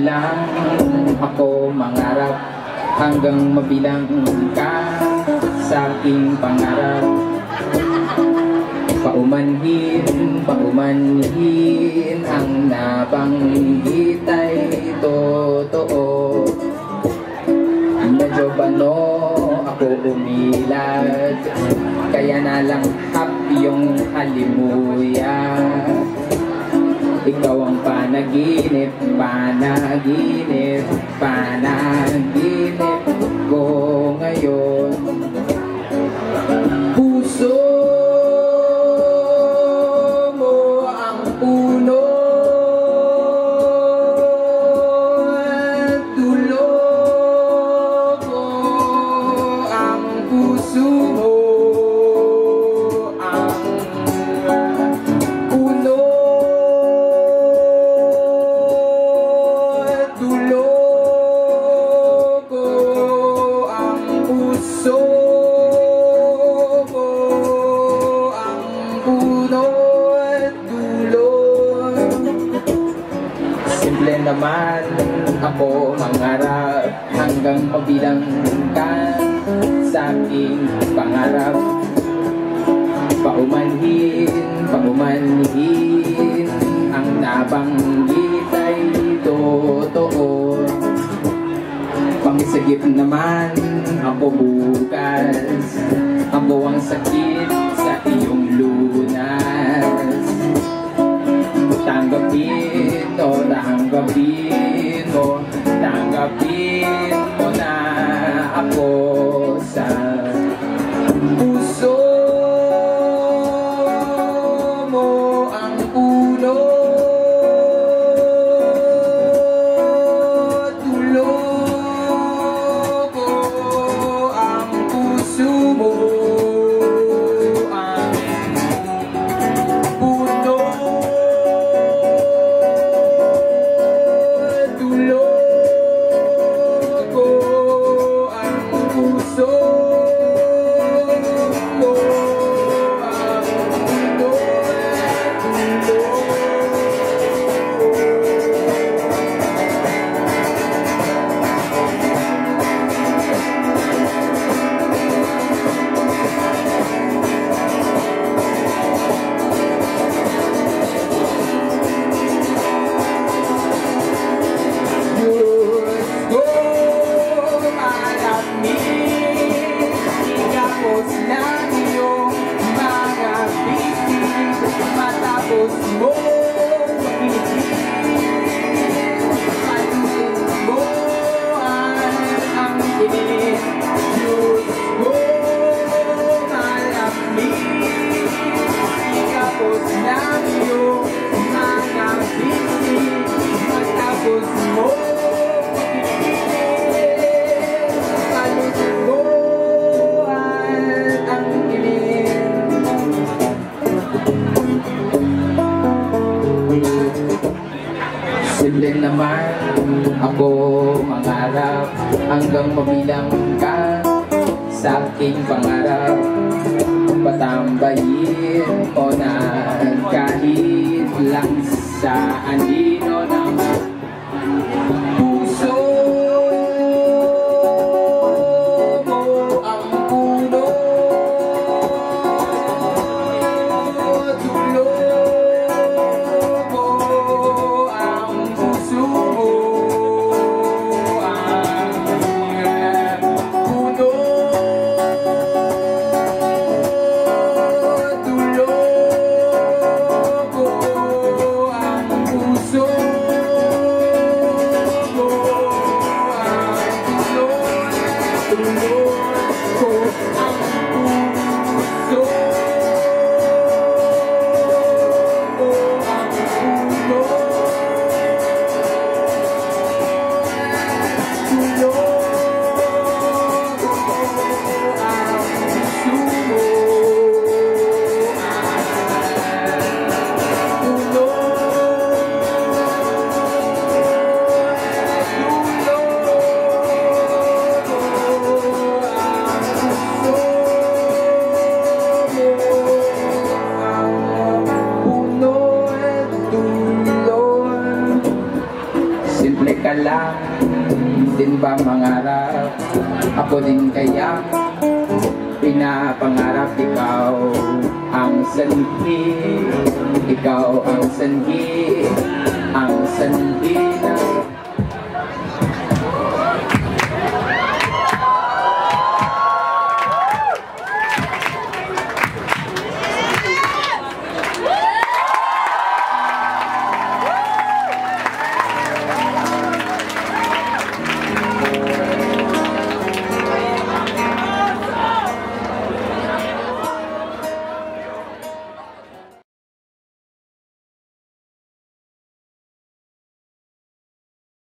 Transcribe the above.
lang ako mangarap hanggang mabilang ka sa aking pangarap. Paumanhin, paumanhin ang nabanggit ay totoo. Medyo bano ako umilag. Kaya na lang hap yung halimuya ikaw ang panaginip, panaginip, panaginip naman ako mangarap hanggang mabilang ka sa aking pangarap. Paumanhin, paumanhin Ang nabanggit ay totoo. Pangisagip naman ako bukas ang sakit sa iyong lunas. Tanggapin 헬로 hanggang mabilang ka sa aking pangarap. Patambayin o na kahit lang sa anino lang din ba mangarap? Ako din kaya pinapangarap. Ikaw ang sanhi, ikaw ang sanhi, ang sanhi na